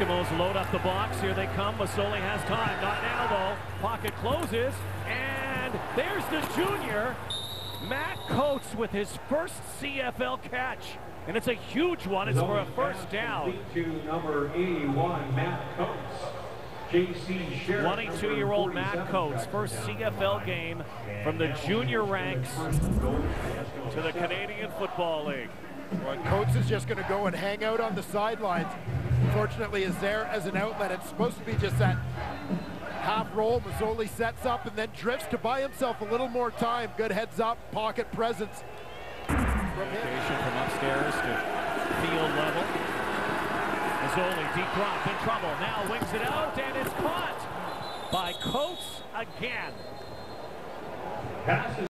Eskimos load up the box. Here they come. Masoli has time. Not now, though. Pocket closes. And there's the junior. Matt Coates with his first CFL catch. And it's a huge one. It's for a first down. To number 81, Matt Coates. 22-year-old Matt Coates, first CFL game from the junior ranks to the Canadian Football League. Well, Coates is just going to go and hang out on the sidelines. Fortunately, is there as an outlet. It's supposed to be just that half roll. Masoli sets up and then drifts to buy himself a little more time. Good heads up, pocket presence. From from upstairs to field level. Masoli deep drop in trouble. Now wings it out and it's caught by Coates again. Passes